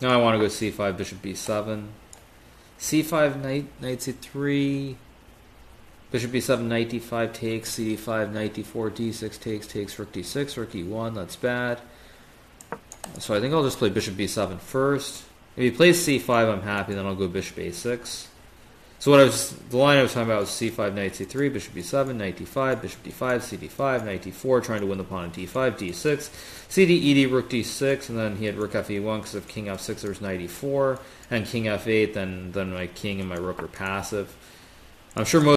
Now I want to go c5, bishop b7. c5, knight, knight c3. Bishop b7, knight d5 takes, cd5, knight d4, d6 takes, takes, rook d6, rook e1, that's bad. So I think I'll just play bishop b7 first. If he plays c5, I'm happy, then I'll go bishop a6. So what I was, the line I was talking about was c5, knight c3, bishop b7, knight d5, bishop d5, cd5, knight d4, trying to win the pawn on d5, d6, cd, ed, rook d6, and then he had rook fe1 because if king f6 there's knight e4, and king f8, then then my king and my rook are passive. I'm sure most